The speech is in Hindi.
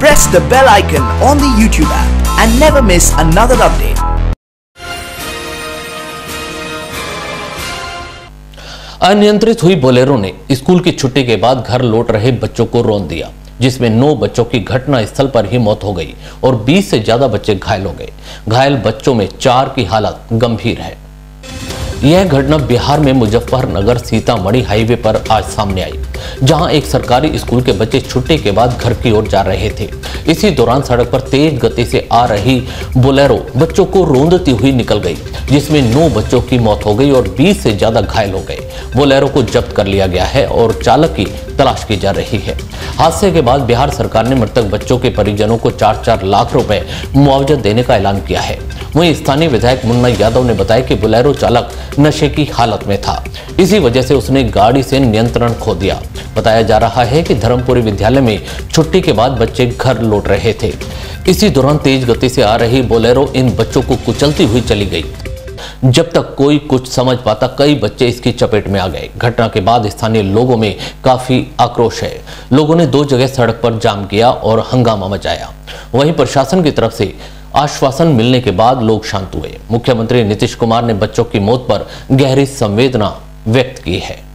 Press the bell icon on the YouTube app and never miss another update. अनियंत्रित हुई बोलेरो ने स्कूल की छुट्टी के बाद घर लौट रहे बच्चों को रौन दिया, जिसमें नौ बच्चों की घटना स्थल पर ही मौत हो गई और 20 से ज़्यादा बच्चे घायल हो गए घायल बच्चों में चार की हालत गंभीर है यह घटना बिहार में मुजफ्फरनगर सीतामढ़ी हाईवे पर आज सामने आई, जहाँ एक सरकारी स्कूल के बच्चे छुट्टी के बाद घर की ओर जा रहे थे। इसी दौरान सड़क पर तेज गति से आ रही बोलेरो बच्चों को रोंदती हुई निकल गई, जिसमें नौ बच्चों की मौत हो गई और 20 से ज़्यादा घायल हो गए। बोलेरो को जब्त कर लिया गया है और चालक की तलाश की जा रही है। हादसे के बाद बिहार सरकार ने मृतक बच्चों के परिजनों को चार चार लाख रुपए मुआवजा देने का ऐलान किया है। वहीं स्थानीय विधायक मुन्ना यादव ने बताया कि बुलेरो चालक नशे की हालत में था। इसी वजह से उसने गाड़ी से नियंत्रण खो दिया। बताया जा रहा है कि धर्मपुरी विद्यालय में छुट्टी के बाद बच्चे घर लौट रहे थे। इसी दौरान तेज गति से आ रही बोलेरो इन बच्चों को कुचलती हुई चली गई। जब तक कोई कुछ समझ पाता, कई बच्चे इसकी चपेट में आ गए। घटना के बाद स्थानीय लोगों में काफ़ी आक्रोश है। लोगों ने दो जगह सड़क पर जाम किया और हंगामा मचाया। वहीं प्रशासन की तरफ़ से आश्वासन मिलने के बाद लोग शांत हुए। मुख्यमंत्री नीतीश कुमार ने बच्चों की मौत पर गहरी संवेदना व्यक्त की है।